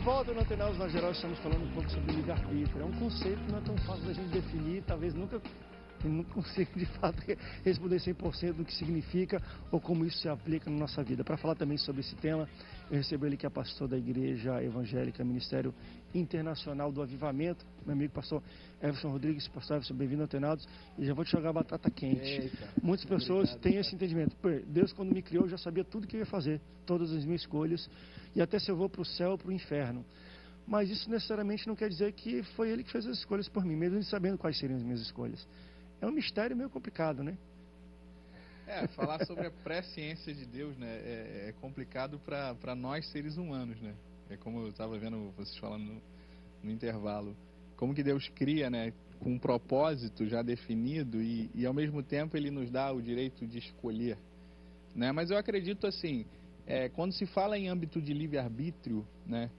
volta no Atenaus, na geral, estamos falando um pouco sobre livre-arbítrio. É um conceito que não é tão fácil da gente definir, talvez nunca não consigo de fato responder 100% do que significa ou como isso se aplica na nossa vida. Para falar também sobre esse tema, eu recebo ele que é pastor da Igreja Evangélica Ministério Internacional do Avivamento, meu amigo pastor Everson Rodrigues. Pastor Everson, bem-vindo ao Tenados. E já vou te jogar batata quente. Eita, Muitas pessoas obrigado, têm cara. esse entendimento. Deus, quando me criou, já sabia tudo que eu ia fazer, todas as minhas escolhas, e até se eu vou para o céu ou para o inferno mas isso necessariamente não quer dizer que foi ele que fez as escolhas por mim, mesmo sabendo quais seriam as minhas escolhas é um mistério meio complicado, né? É, falar sobre a presciência de Deus, né, é, é complicado para nós seres humanos, né? É como eu estava vendo vocês falando no, no, intervalo, como que Deus cria, né, com um propósito já definido e, e ao mesmo tempo Ele nos dá o direito de escolher, né? Mas eu acredito assim, é, quando se fala em âmbito de livre arbítrio, né,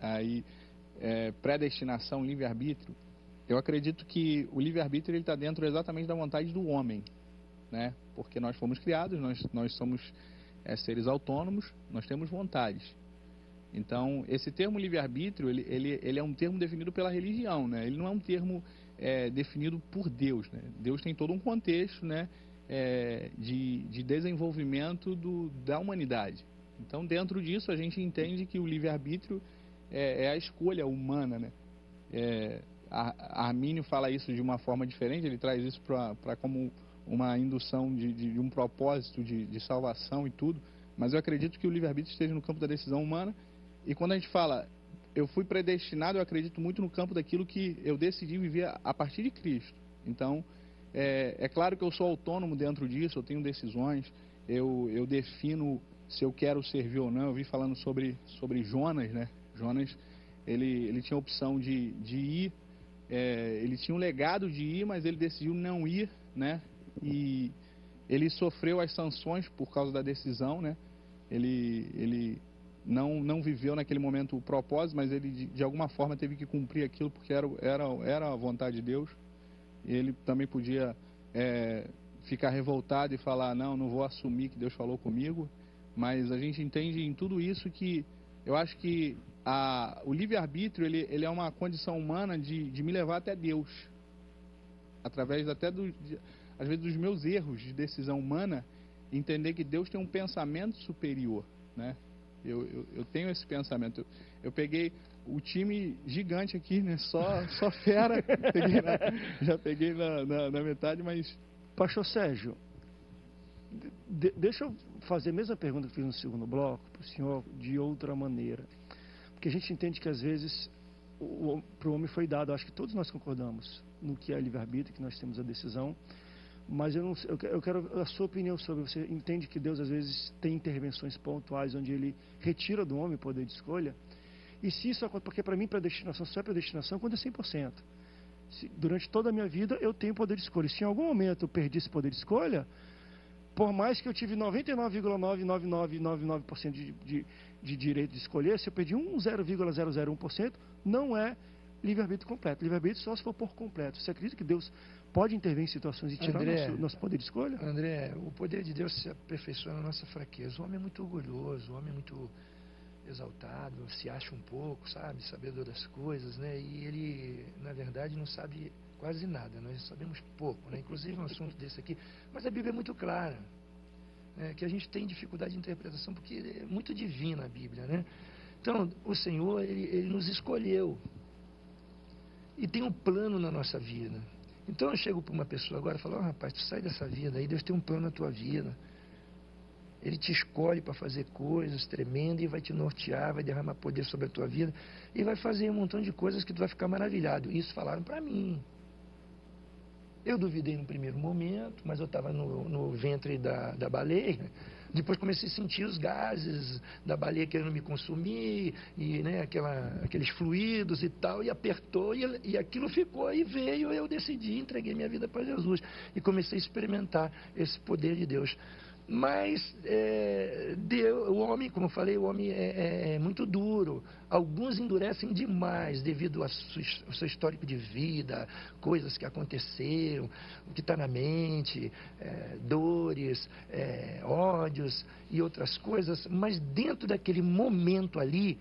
aí é, predestinação, livre arbítrio, eu acredito que o livre-arbítrio está dentro exatamente da vontade do homem, né? Porque nós fomos criados, nós, nós somos é, seres autônomos, nós temos vontades. Então, esse termo livre-arbítrio, ele, ele, ele é um termo definido pela religião, né? Ele não é um termo é, definido por Deus, né? Deus tem todo um contexto, né? É, de, de desenvolvimento do, da humanidade. Então, dentro disso, a gente entende que o livre-arbítrio é, é, a escolha humana, né? É, Armínio fala isso de uma forma diferente, ele traz isso para como uma indução de, de, de um propósito de, de, salvação e tudo, mas eu acredito que o livre-arbítrio esteja no campo da decisão humana, e quando a gente fala, eu fui predestinado, eu acredito muito no campo daquilo que eu decidi viver a partir de Cristo. Então, é, é claro que eu sou autônomo dentro disso, eu tenho decisões, eu, eu defino se eu quero servir ou não. Eu vi falando sobre, sobre Jonas, né? Jonas, ele, ele tinha a opção de, de ir é, ele tinha um legado de ir, mas ele decidiu não ir, né? E ele sofreu as sanções por causa da decisão, né? Ele, ele não, não viveu naquele momento o propósito, mas ele de, de alguma forma teve que cumprir aquilo porque era, era, era a vontade de Deus. Ele também podia é, ficar revoltado e falar: não, não vou assumir que Deus falou comigo. Mas a gente entende em tudo isso que eu acho que a, o livre-arbítrio ele, ele é uma condição humana de, de me levar até Deus. Através até, do, de, às vezes, dos meus erros de decisão humana, entender que Deus tem um pensamento superior. Né? Eu, eu, eu tenho esse pensamento. Eu, eu, peguei o time gigante aqui, né? só, só fera. peguei na, já peguei na, na, na metade, mas. Pastor Sérgio, de, deixa eu fazer a mesma pergunta que fiz no segundo bloco para o senhor de outra maneira. Porque a gente entende que às vezes para o homem foi dado, acho que todos nós concordamos no que é livre-arbítrio, que nós temos a decisão, mas eu, não, eu quero a sua opinião sobre, você entende que Deus às vezes tem intervenções pontuais onde ele retira do homem o poder de escolha? E se isso porque para mim predestinação só é predestinação quando é 100%. Se, durante toda a minha vida eu tenho poder de escolha. Se em algum momento eu perdi esse poder de escolha, por mais que eu tive 99,99999% de, de, de direito de escolher, se eu perdi um 0,001%, não é livre-arbítrio completo. Livre-arbítrio só se for por completo. Você acredita que Deus pode intervir em situações e tirar André, nosso, nosso, poder de escolha? André, o poder de Deus se aperfeiçoa na nossa fraqueza. O homem é muito orgulhoso, o homem é muito exaltado, se acha um pouco, sabe, sabedor das coisas, né? E ele, na verdade, não sabe quase nada, nós sabemos pouco, né? inclusive um assunto desse aqui, mas a Bíblia é muito clara, né? que a gente tem dificuldade de interpretação porque é muito divina a Bíblia, né? Então, o Senhor, ele, ele nos escolheu e tem um plano na nossa vida. Então eu chego para uma pessoa agora e falo, oh, rapaz, tu sai dessa vida aí, Deus tem um plano na tua vida. Ele te escolhe para fazer coisas tremendas e vai te nortear, vai derramar poder sobre a tua vida e vai fazer um montão de coisas que tu vai ficar maravilhado. Isso falaram para mim. Eu duvidei no primeiro momento, mas eu estava no, no, ventre da, da baleia. Depois comecei a sentir os gases da baleia querendo me consumir, e né, aquela, aqueles fluidos e tal, e apertou, e, e aquilo ficou, e veio, eu decidi, entreguei minha vida para Jesus. E comecei a experimentar esse poder de Deus. Mas é, Deus, o homem, como eu falei, o homem é, é, é muito duro. Alguns endurecem demais devido ao seu histórico de vida, coisas que aconteceram, o que está na mente, é, dores, é, ódios e outras coisas. Mas dentro daquele momento ali,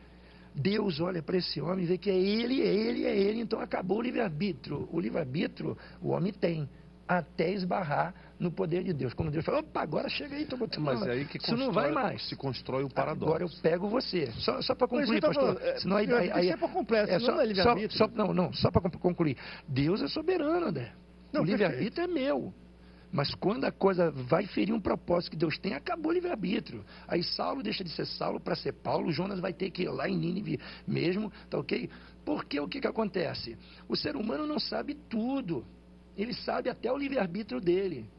Deus olha para esse homem e vê que é ele, é ele, é ele, então acabou o livre-arbítrio. O livre-arbítrio o homem tem, até esbarrar no poder de Deus. Como Deus fala, opa, agora chega aí, estou botando. Mas é aí que Isso não vai mais. se constrói o paradoxo. Agora eu pego você. Só, só para concluir, Mas, pastor. então, é, senão aí, aí, aí, é por completo, é, só, não é livre-arbítrio. só- só- Não, não, só para concluir. Deus é soberano, André. Não, o livre-arbítrio é meu. Mas quando a coisa vai ferir um propósito que Deus tem, acabou o livre-arbítrio. Aí Saulo deixa de ser Saulo para ser Paulo, Jonas vai ter que ir lá em Nínive mesmo, tá ok? Porque o que, que acontece? O ser humano não sabe tudo. Ele sabe até o livre-arbítrio dele.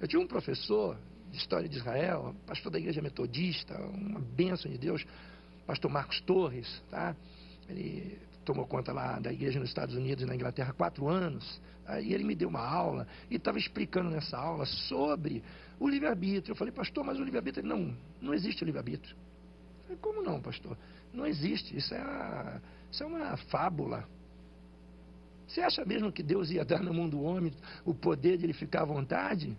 Eu tinha um professor de história de Israel, pastor da igreja metodista, uma bênção de Deus, pastor Marcos Torres, tá? Ele tomou conta lá da igreja nos Estados Unidos e na Inglaterra há quatro anos. Aí ele me deu uma aula e estava explicando nessa aula sobre o livre-arbítrio. Eu falei, pastor, mas o livre-arbítrio. Não, não existe o livre-arbítrio. Como não, pastor? Não existe. Isso é, isso é uma fábula. Você acha mesmo que Deus ia dar no mundo do homem o poder de ele ficar à vontade?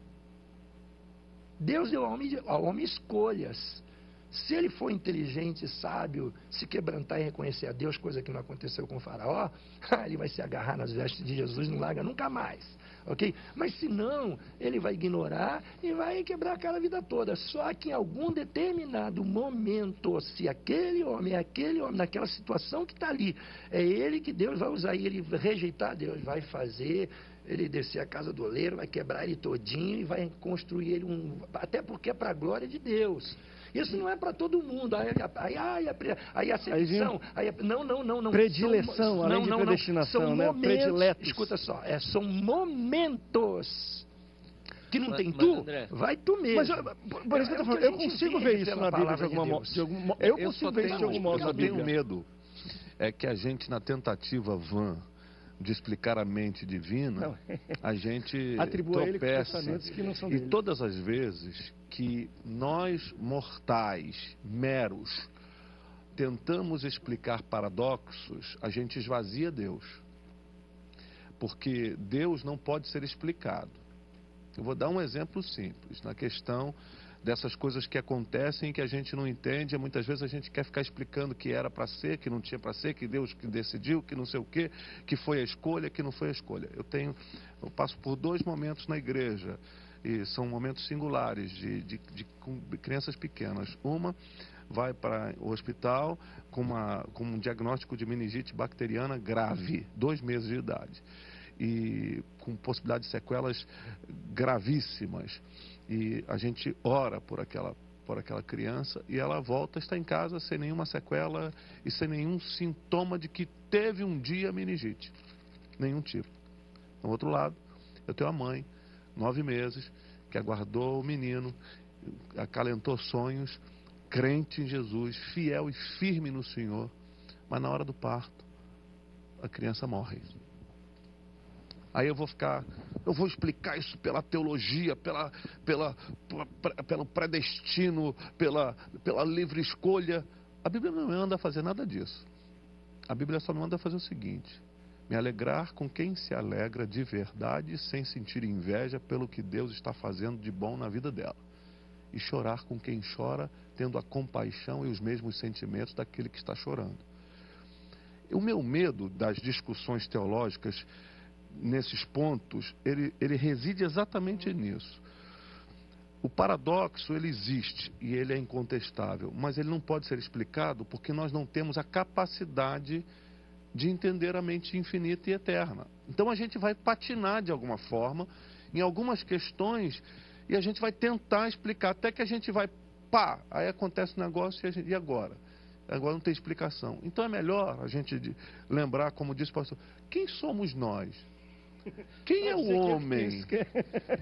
Deus deu ao homem, ao homem escolhas. Se ele for inteligente, sábio, se quebrantar e reconhecer a Deus, coisa que não aconteceu com o faraó, ele vai se agarrar nas vestes de Jesus e não larga nunca mais. Ok? Mas se não, ele vai ignorar e vai quebrar a cara a vida toda. Só que em algum determinado momento, se aquele homem, é aquele homem, naquela situação que está ali, é ele que Deus vai usar e ele rejeitar, Deus vai fazer ele descer a casa do oleiro, vai quebrar ele todinho e vai construir ele um. Até porque é para a glória de Deus. Isso não é para todo mundo. Aí, aí, aí, aí a seleção. Aí, não, não, não, não. Predileção, São- além não, de não, não. predestinação, São né? momentos, Prediletos. Escuta só, é, são momentos que não Mas- tem tu, André, vai tu mesmo. Mas, eu, por por isso que eu, tô É falando, eu gente consigo ver isso na Bíblia de alguma de Deus. de algum mo- Eu Eu consigo ver isso de tenho- algum modo eu tenho medo é que a gente, na tentativa vã de explicar a mente divina, Não. a gente Atribua tropeça. pensamentos que não são E dele. todas as vezes que nós, mortais, meros, tentamos explicar paradoxos, a gente esvazia Deus. Porque Deus não pode ser explicado. Eu vou dar um exemplo simples, na questão dessas coisas que acontecem que a gente não entende, e muitas vezes a gente quer ficar explicando que era para ser, que não tinha para ser, que Deus que decidiu, que não sei o quê, que foi a escolha, que não foi a escolha. Eu tenho, eu passo por dois momentos na igreja e são momentos singulares de, de, de- com crianças pequenas. Uma vai para o hospital com, uma, com um diagnóstico de meningite bacteriana grave, dois meses de idade e com possibilidade de sequelas gravíssimas. E a gente ora por aquela, por aquela criança e ela volta, está em casa sem nenhuma sequela e sem nenhum sintoma de que teve um dia meningite. Nenhum tipo. Do outro lado, eu tenho a mãe, nove meses, que aguardou o menino, acalentou sonhos, crente em Jesus, fiel e firme no Senhor, mas na hora do parto, a criança morre. Aí eu vou ficar, eu vou explicar isso pela teologia, pela, pela, pelo predestino, pela, pela livre escolha. A Bíblia não me manda fazer nada disso. A Bíblia só me manda fazer o seguinte: me alegrar com quem se alegra de verdade, sem sentir inveja pelo que Deus está fazendo de bom na vida dela. E chorar com quem chora, tendo a compaixão e os mesmos sentimentos daquele que está chorando. O meu medo das discussões teológicas nesses pontos, ele, ele reside exatamente nisso. O paradoxo, ele existe e ele é incontestável, mas ele não pode ser explicado porque nós não temos a capacidade de entender a mente infinita e eterna. Então a gente vai patinar de alguma forma em algumas questões e a gente vai tentar explicar, até que a gente vai, pá, aí acontece o negócio e, gente, e agora? Agora não tem explicação. Então é melhor a gente lembrar, como disse o pastor, quem somos nós? Quem é o homem?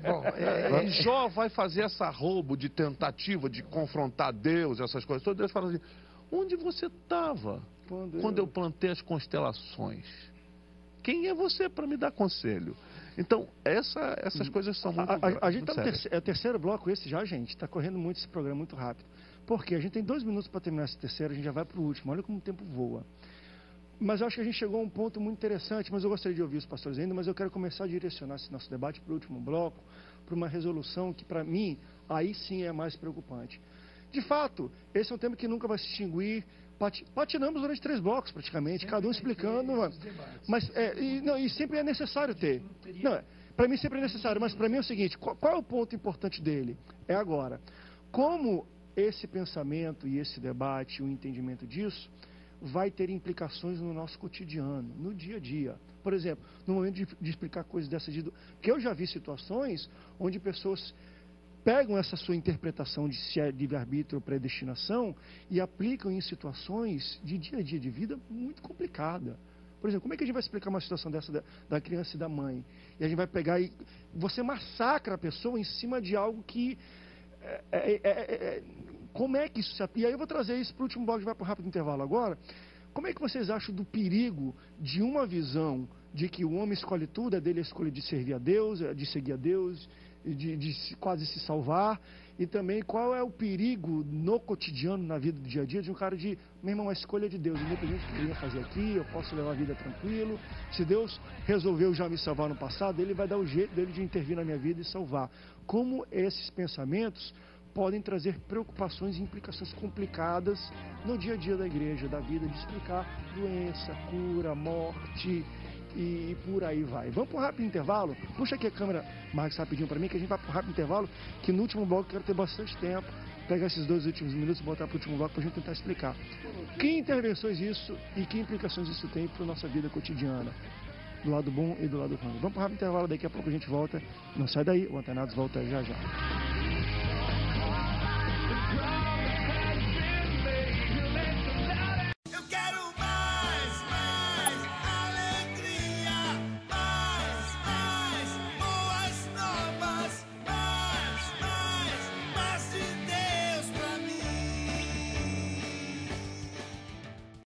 Bom, é, é, Jó vai fazer essa roubo de tentativa de confrontar Deus, essas coisas todas. Deus fala assim: onde você estava Quando, quando eu plantei as constelações? Quem é você para me dar conselho? Então, essa- essas coisas são muito. A, a- a gente está no terceiro, é o terceiro bloco esse já, gente. Está correndo muito esse programa, muito rápido. Por quê? A gente tem dois minutos para terminar esse terceiro, a gente já vai para o último. Olha como o tempo voa. Mas eu acho que a gente chegou a um ponto muito interessante, mas eu gostaria de ouvir os pastores ainda, mas eu quero começar a direcionar esse nosso debate para o último bloco, para uma resolução que, para mim, aí sim é mais preocupante. de fato, esse é um tema que nunca vai se extinguir. Patinamos durante três blocos, praticamente, Sempre cada um explicando. debates. Mas, é, e, não, e sempre é necessário ter. Não, para mim sempre é necessário, mas para mim é o seguinte: qual, qual é o ponto importante dele? É agora. Como esse pensamento e esse debate, o entendimento disso, vai ter implicações no nosso cotidiano, no dia a dia. Por exemplo, no momento de, de explicar coisas dessas, de, que eu já vi situações onde pessoas pegam essa sua interpretação de se é livre-arbítrio ou predestinação e aplicam em situações de dia a dia de vida muito complicada. Por exemplo, como é que a gente vai explicar uma situação dessa da, da criança e da mãe? E a gente vai pegar e você massacra a pessoa em cima de algo que é, é, é, é como é que isso se aplica? E aí eu vou trazer isso para o último bloco, vai para o rápido intervalo agora. Como é que vocês acham do perigo de uma visão de que o homem escolhe tudo, é dele a escolha de servir a Deus, de seguir a Deus, de, de quase se salvar. E também qual é o perigo no cotidiano, na vida do dia a dia, de um cara de, meu irmão, a escolha é de Deus, independente do que ele ia fazer aqui, eu posso levar a vida tranquilo. Se Deus resolveu já me salvar no passado, ele vai dar o jeito dele de intervir na minha vida e salvar. Como esses pensamentos podem trazer preocupações e implicações complicadas no dia a dia da igreja, da vida, de explicar doença, cura, morte, e, por aí vai. Vamos para um rápido intervalo? Puxa aqui a câmera, Marcos, rapidinho para mim, que a gente vai para um rápido intervalo, que no último bloco eu quero ter bastante tempo. Pegar esses dois últimos minutos e botar para o último bloco para a gente tentar explicar. Que intervenções isso e que implicações isso tem para a nossa vida cotidiana? Do lado bom e do lado ruim. Vamos para um rápido intervalo, daqui a pouco a gente volta. Não sai daí, o Antenados volta já já.